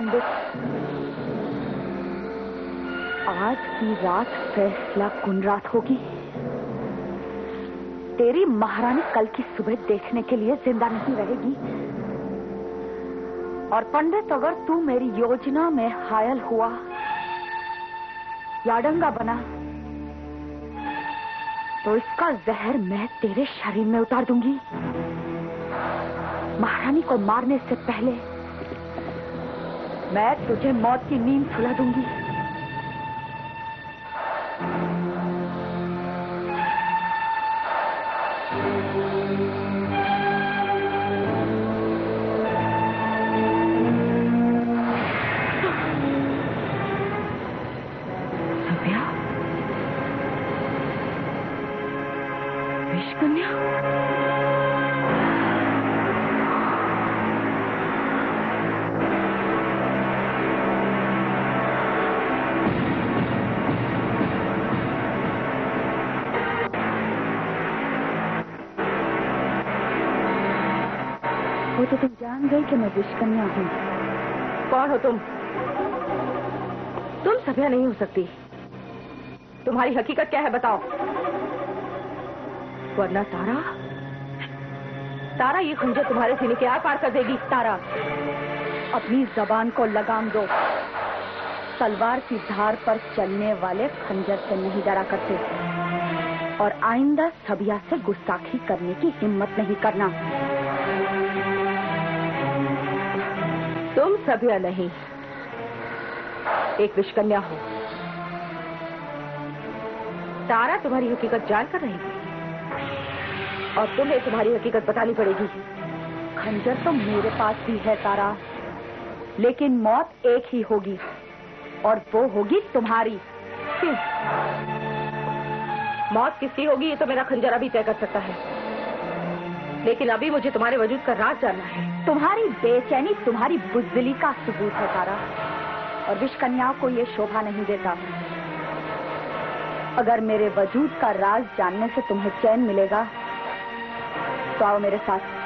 पंडित आज की रात फैसला कुन रात होगी? तेरी महारानी कल की सुबह देखने के लिए ज़िंदा नहीं रहेगी। और पंडित, अगर तू मेरी योजना में हायल हुआ याडंगा बना तो इसका जहर मैं तेरे शरीर में उतार दूँगी। महारानी को मारने से पहले मैं तुझे मौत की नींद सुला दूँगी। जान गई कि मैं विश्वकन्या हूँ। कौन हो तुम? तुम सभ्या नहीं हो सकती। तुम्हारी हकीकत क्या है बताओ? वरना तारा? तारा ये खंजर तुम्हारे सीने के आर पार कर देगी, तारा। अपनी जबान को लगाम दो। तलवार की धार पर चलने वाले खंजर से नहीं डरा करते। और आइंदा सबिया से गुस्ताखी करने की हिम्मत नहीं करना। तुम सभ्या नहीं। एक विश्वकन्या हो। तारा तुम्हारी हकीकत जानकर रहेगी। और तुम्हें तुम्हारी हकीकत बतानी पड़ेगी। खंजर तो मेरे पास भी है, तारा। लेकिन मौत एक ही होगी। और वो होगी तुम्हारी। मौत किसकी होगी, ये तो मेरा खंजर अभी तय कर सकता है। लेकिन अभी मुझे तुम्हारे वजूद का राज जानना है। तुम्हारी बेचैनी, तुम्हारी बुजदिली का सबूत है तारा और विश्वकन्याओं को ये शोभा नहीं देता। अगर मेरे वजूद का राज जानने से तुम्हें चैन मिलेगा तो आओ मेरे साथ।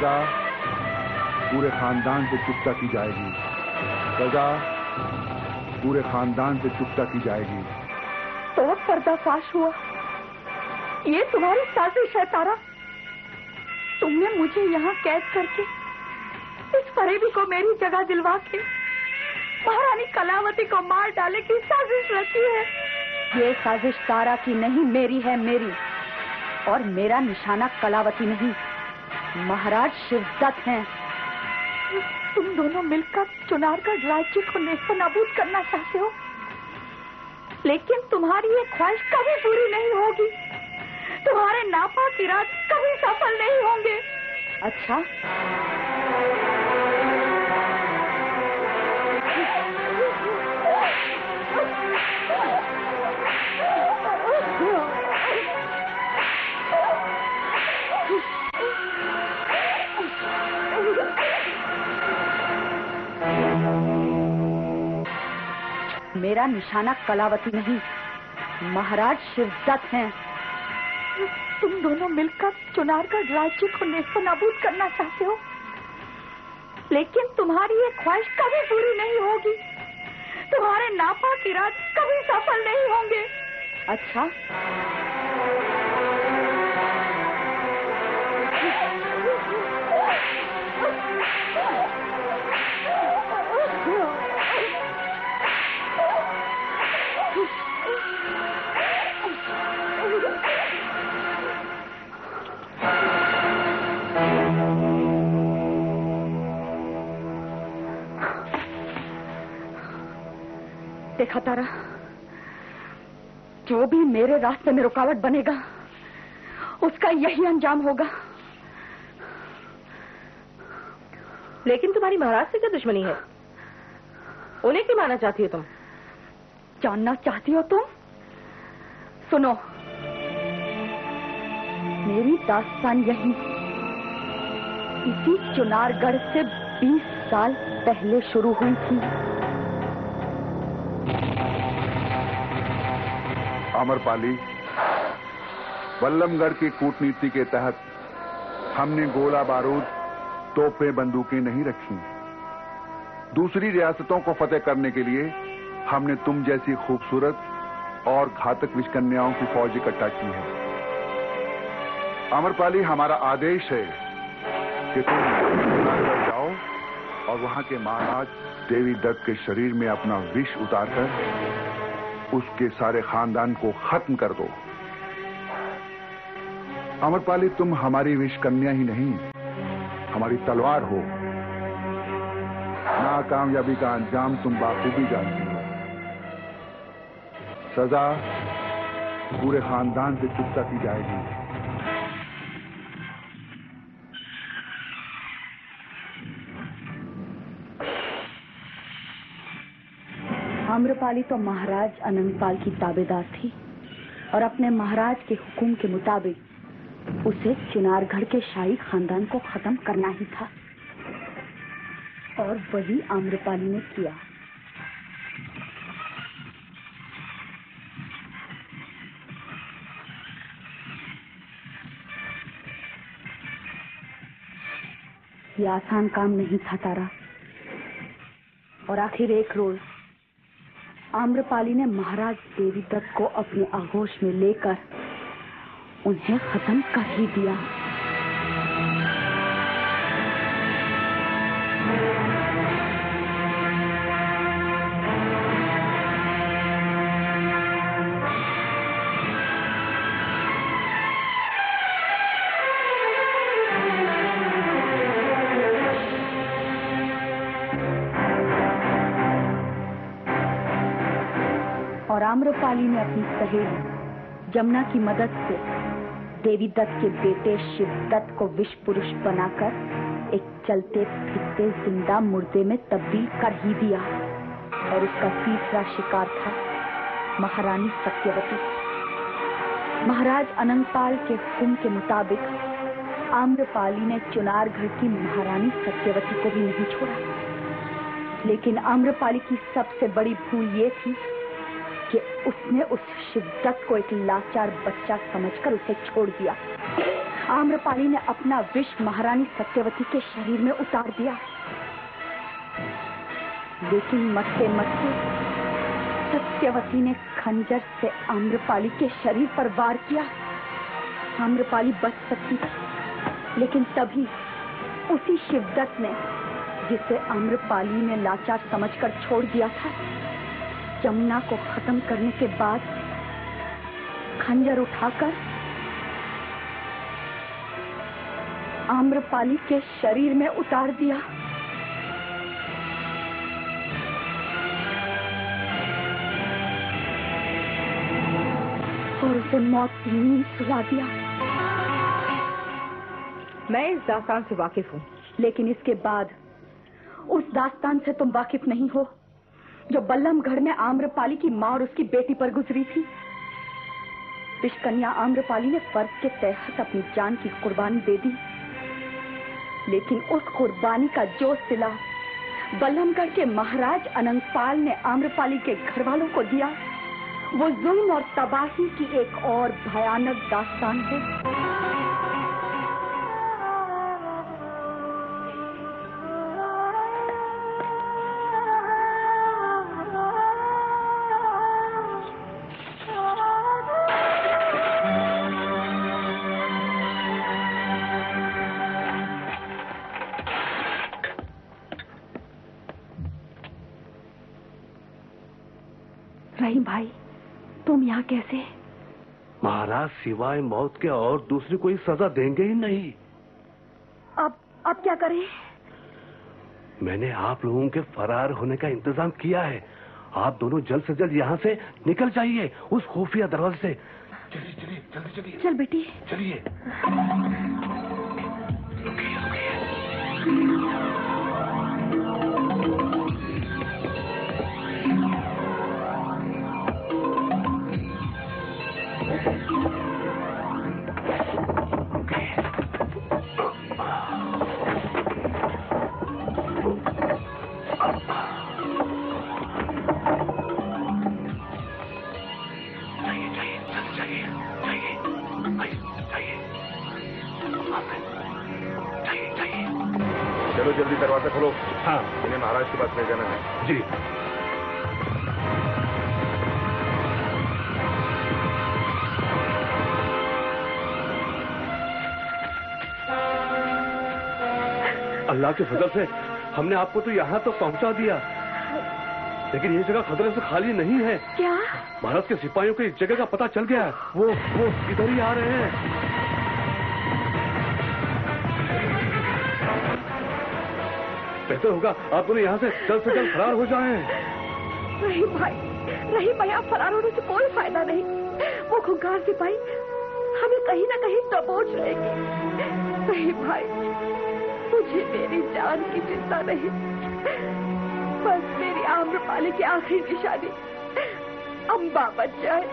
सजा पूरे खानदान से चुकता की जाएगी। सजा पूरे खानदान से चुकता की जाएगी। तो पर्दाफाश हुआ। ये तुम्हारी साजिश है, तारा। तुमने मुझे यहाँ कैद करके इस फरेबी को मेरी जगह दिलवा के महारानी कलावती को मार डाले की साजिश रची है। ये साजिश तारा की नहीं, मेरी है मेरी। और मेरा निशाना कलावती नहीं। महाराज शिवदत्त हैं। तुम दोनों मिलकर चुनारगढ़ राज्य को नेस्त नाबूद करना चाहते हो। लेकिन तुम्हारी ये ख्वाहिश कभी पूरी नहीं होगी। तुम्हारे नापाक इरादे कभी सफल नहीं होंगे। अच्छा। मेरा निशाना कलावती नहीं। महाराज शिवदत्त हैं। तुम दोनों मिलकर चुनारगढ़ राज्य को नेस्त नाबूद करना चाहते हो। लेकिन तुम्हारी ये ख्वाहिश कभी पूरी नहीं होगी। तुम्हारे नापाक इरादे कभी सफल नहीं होंगे। अच्छा। देखा तारा जो भी मेरे रास्ते में रुकावट बनेगा उसका यही अंजाम होगा। लेकिन तुम्हारी महाराज से क्या दुश्मनी है? उन्हें क्यों माना चाहती हो तुम? जानना चाहती हो तुम? सुनो मेरी दास्तान यही। इसी चुनारगढ़ से 20 साल पहले शुरू हुई थी। अमरपाली बल्लमगढ़ की कूटनीति के तहत हमने गोला बारूद, तोपें बंदूकें नहीं रखी। दूसरी रियासतों को फतेह करने के लिए हमने तुम जैसी खूबसूरत और घातक विषकन्याओं की फौज इकट्ठा की है। अमरपाली, हमारा आदेश है कि तुम जाओ और वहाँ के महाराज देवी दत्त के शरीर में अपना विष उतारकर उसके सारे खानदान को खत्म कर दो। अमरपाली तुम हमारी विषकन्या ही नहीं। हमारी तलवार हो। नाकामयाबी का अंजाम तुम बाखूबी जानती हो। सजा पूरे खानदान से चुपता की जाएगी। आम्रपाली तो महाराज अनंतपाल की ताबेदार थी और अपने महाराज के हुक्म के मुताबिक उसे चुनारगढ़ के शाही खानदान को खत्म करना ही था। और वही आम्रपाली ने किया। ये आसान काम नहीं था तारा। और आखिर एक रोज आम्रपाली ने महाराज देवी दत्त को अपने आगोश में लेकर उन्हें खत्म कर ही दिया। आम्रपाली ने अपनी सहेली जमुना की मदद से देवी दत्त के बेटे शिव दत्त को विश्व पुरुष बनाकर एक चलते फिरते ज़िंदा मुर्दे में तब्दील कर ही दिया। और उसका तीसरा शिकार था महारानी सत्यवती। महाराज अनंतपाल के हुक्म के मुताबिक आम्रपाली ने चुनार घर की महारानी सत्यवती को भी नहीं छोड़ा। लेकिन आम्रपाली की सबसे बड़ी भूल ये थी कि उसने उस शिवदत्त को एक लाचार बच्चा समझकर उसे छोड़ दिया। आम्रपाली ने अपना विष महारानी सत्यवती के शरीर में उतार दिया। लेकिन मरते मरते सत्यवती ने खंजर से आम्रपाली के शरीर पर वार किया। आम्रपाली बच सकती थी, लेकिन तभी उसी शिवदत्त ने, जिसे आम्रपाली ने लाचार समझकर छोड़ दिया था जमुना को खत्म करने के बाद खंजर उठाकर आम्रपाली के शरीर में उतार दिया। और उसे मौत की नींद सुला दिया। मैं इस दास्तान से वाकिफ हूँ। लेकिन इसके बाद उस दास्तान से तुम वाकिफ नहीं हो। जो बल्लमगढ़ में आम्रपाली की माँ और उसकी बेटी पर गुजरी थी। विषकन्या आम्रपाली ने फ़र्ज़ के तहत अपनी जान की कुर्बानी दे दी। लेकिन उस कुर्बानी का जो सिला बल्लमगढ़ के महाराज अनंतपाल ने आम्रपाली के घर वालों को दिया। वो जुल्म और तबाही की एक और भयानक दास्तान है। रहीम भाई तुम यहाँ कैसे महाराज सिवाय मौत के और दूसरी कोई सजा देंगे ही नहीं। अब अब क्या करें? मैंने आप लोगों के फरार होने का इंतज़ाम किया है। आप दोनों जल्द से जल्द यहाँ से निकल जाइए उस खुफिया दरवाजे से। चलिए चलिए जल्दी चलिए। चल बेटी। चलिए। पास ले जाना है। जी। अल्लाह के फजल से हमने आपको तो यहाँ तक पहुँचा दिया। लेकिन ये जगह खतरे से खाली नहीं है। क्या? भारत के सिपाहियों को इस जगह का पता चल गया है। वो वो इधर ही आ रहे हैं। बेहतर होगा? आप दोनों यहाँ से जल्द से जल्द फरार हो जाएँ। रहीम भाई, नहीं भाई, आप फरार होने से कोई फ़ायदा नहीं। वो खुंखार सिपाही हमें कहीं ना कहीं दबोच लेंगे। रहीम भाई, मुझे मेरी जान की चिंता नहीं। बस मेरी आम्रपाली की आखिरी निशानी अम्बा बच जाए।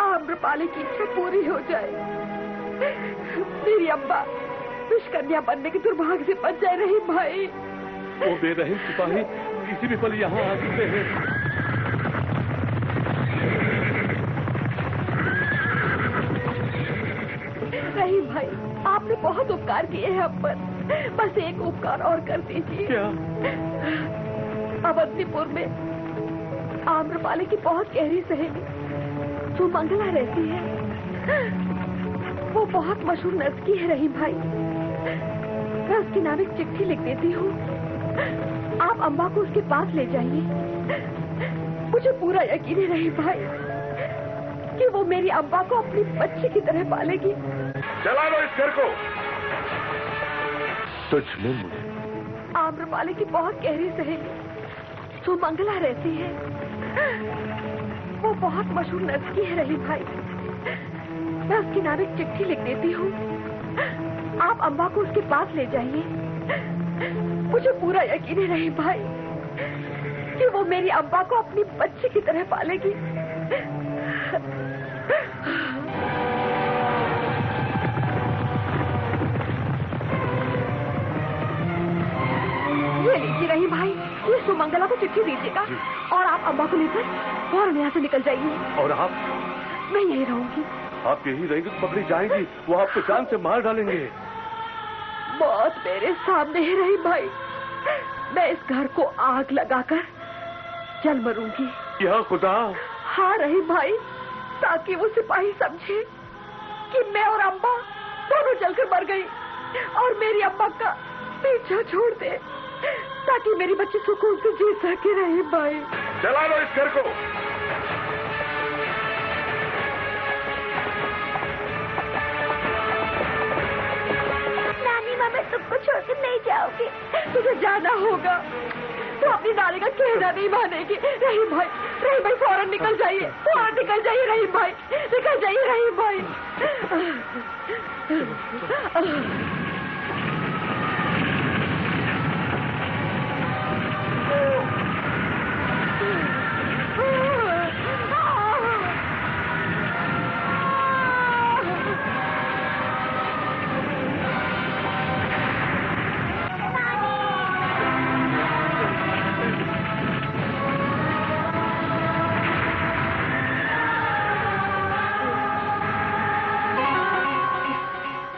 आम्रपाली की इच्छा पूरी हो जाए। मेरी अम्बा दुष्कन्या बनने के दुर्भाग्य से बच जाए रही भाई। वो बेरहीम सिपाही किसी भी पल यहाँ आ सकते हैं। रही भाई आपने बहुत उपकार किए हैं हम पर। बस एक उपकार और कर दीजिए। क्या? अवंतीपुर में आम्रपाली की बहुत गहरी सहेली जो मंगला रहती है वो बहुत मशहूर नर्तकी है रही भाई। मैं उसके नाम एक चिट्ठी लिख देती हूँ। आप अम्बा को उसके पास ले जाइए। मुझे पूरा यकीन है रहीम भाई कि वो मेरी अम्बा को अपनी बच्ची की तरह पालेगी। चला लो इस घर को। तुझ में मुझे। आम्रपाली की बहुत गहरी सहेली जो मंगला रहती है। वो बहुत मशहूर नर्तकी है रही भाई। मैं उसके नाम एक चिट्ठी लिख देती हूँ। आप अम्बा को उसके पास ले जाइए। मुझे पूरा यकीन है रही भाई कि वो मेरी अम्बा को अपनी बच्ची की तरह पालेगी। ये लीजिए रही भाई ये सुमंगला को चिट्ठी दीजिएगा और आप अम्बा को लेकर फ़ौरन यहाँ से निकल जाइए। और आप? मैं यही रहूँगी। आप यही रहेंगे तो पकड़ी जाएँगी वो आपको जान से मार डालेंगे। मौत मेरे सामने ही रही भाई। मैं इस घर को आग लगाकर जल मरूँगी या खुदा। हाँ रही भाई ताकि वो सिपाही समझे कि मैं और अम्बा दोनों जलकर मर गई और मेरी अम्बा का पीछा छोड़ दे ताकि मेरी बच्ची सुकून से जी सके रही भाई। चला लो इस घर को। माँ तुमको छोड़कर नहीं जाओगी तुझे जाना होगा। तो अपनी नारी का कहना नहीं मानेगी। रही भाई रही भाई, फ़ौरन निकल जाइए। फ़ौरन निकल जाइए रही भाई। निकल जाइए रही भाई।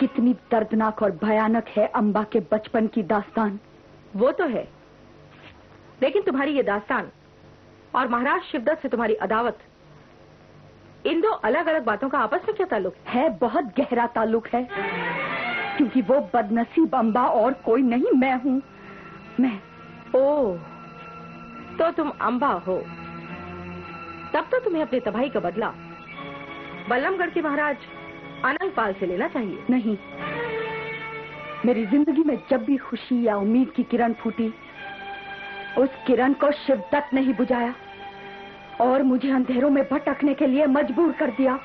कितनी दर्दनाक और भयानक है अम्बा के बचपन की दास्तान। वो तो है। लेकिन तुम्हारी ये दास्तान और महाराज शिवदत्त से तुम्हारी अदावत इन दो अलग अलग बातों का आपस में क्या ताल्लुक है? बहुत गहरा ताल्लुक है। क्योंकि वो बदनसीब अम्बा और कोई नहीं मैं हूँ। मैं। ओ तो तुम अंबा हो। तब तो तुम्हें अपनी तबाही का बदला। बल्लमगढ़ के महाराज अनंगपाल से लेना चाहिए। नहीं। मेरी ज़िंदगी में जब भी खुशी या उम्मीद की किरण फूटी उस किरण को शिवदत्त नहीं बुझाया और मुझे अंधेरों में भटकने के लिए मजबूर कर दिया।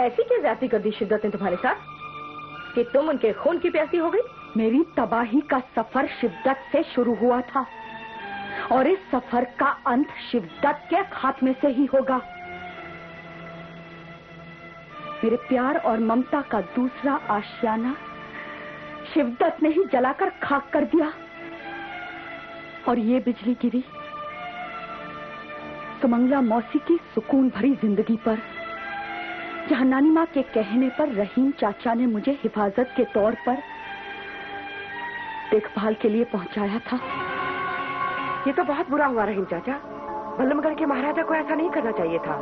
ऐसी क्या जाति कर दी शिद्दत ने तुम्हारे साथ? कि तुम उनके खून की प्यासी हो गई? मेरी तबाही का सफ़र शिवदत्त से शुरू हुआ था और इस सफ़र का अंत शिवदत्त के खात्मे से ही होगा। मेरे प्यार और ममता का दूसरा आशियाना शिवदत्त ने ही जलाकर खाक कर दिया। और ये बिजली गिरी। सुमंगला मौसी की सुकून भरी ज़िंदगी पर, जहाँ नानी माँ के कहने पर रहीम चाचा ने मुझे हिफाजत के तौर पर देखभाल के लिए पहुँचाया था। ये तो बहुत बुरा हुआ रहीम चाचा। बल्लमगढ़ के महाराजा को ऐसा नहीं करना चाहिए था।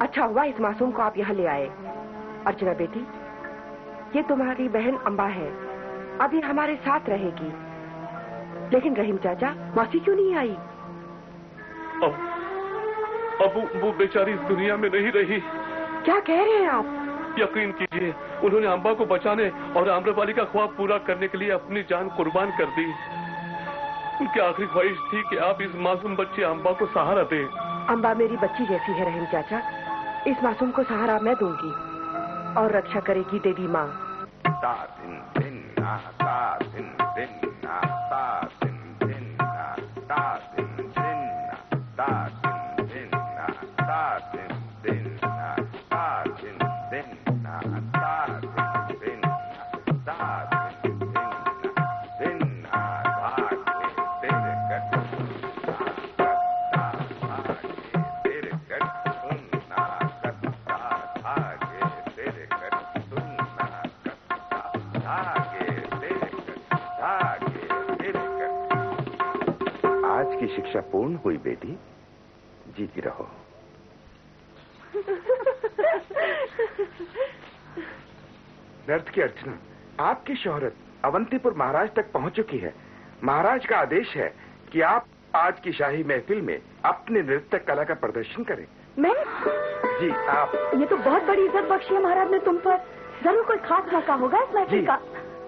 अच्छा हुआ इस मासूम को आप यहाँ ले आए। अर्चना बेटी ये तुम्हारी बहन अम्बा है। अभी हमारे साथ रहेगी। लेकिन रहीम चाचा मासी क्यों नहीं आई? अब अब वो, वो बेचारी इस दुनिया में नहीं रही। क्या कह रहे हैं आप? यकीन कीजिए उन्होंने अम्बा को बचाने और आम्रपाली का ख्वाब पूरा करने के लिए अपनी जान कुर्बान कर दी। उनकी आखिरी ख्वाहिश थी कि आप इस मासूम बच्चे अम्बा को सहारा दें। अम्बा मेरी बच्ची जैसी है रहीम चाचा। इस मासूम को सहारा मैं दूँगी और रक्षा करेगी देवी माँ। हुई बेटी जीती रहो। नर्त की अर्चना आपकी शोहरत अवंतीपुर महाराज तक पहुँच चुकी है। महाराज का आदेश है कि आप आज की शाही महफिल में अपने नृत्य कला का प्रदर्शन करें। मैं? जी आप। ये तो बहुत बड़ी इज़्ज़त बख्शी है महाराज ने तुम पर। ज़रूर कोई खास मौका होगा इस महफिल जी। का।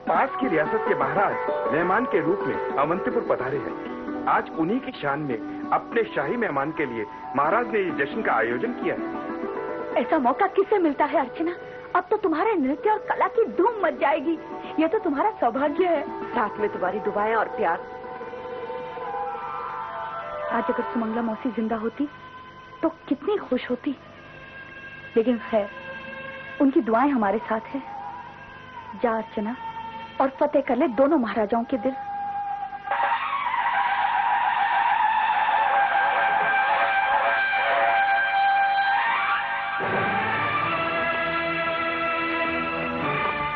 पास की रियासत के महाराज मेहमान के रूप में अवंतीपुर पधारे हैं। आज उन्हीं की शान में अपने शाही मेहमान के लिए महाराज ने ये जश्न का आयोजन किया है। ऐसा मौका किसे मिलता है अर्चना? अब तो तुम्हारे नृत्य और कला की धूम मच जाएगी। ये तो तुम्हारा सौभाग्य है। साथ में तुम्हारी दुआएँ और प्यार। आज अगर सुमंगला मौसी ज़िंदा होती तो कितनी खुश होती। लेकिन खैर उनकी दुआएँ हमारे साथ है। जा अर्चना और फतेह कर ले दोनों महाराजाओं के दिल।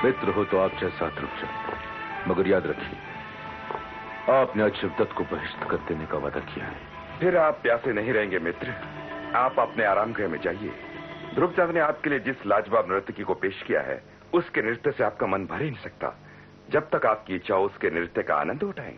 मित्र हो तो आप चाहे साथ रुक जाओ मगर याद रखिए, आपने आज शिवदत्त को बहिष्ठ कर देने का वादा किया है। फिर आप प्यासे नहीं रहेंगे, मित्र। आप अपने आराम गृह में जाइए। ध्रुवचंद ने आपके लिए जिस लाजवाब नर्तकी को पेश किया है, उसके नृत्य से आपका मन भर ही नहीं सकता। जब तक आपकी इच्छा उसके नृत्य का आनंद उठाएँ।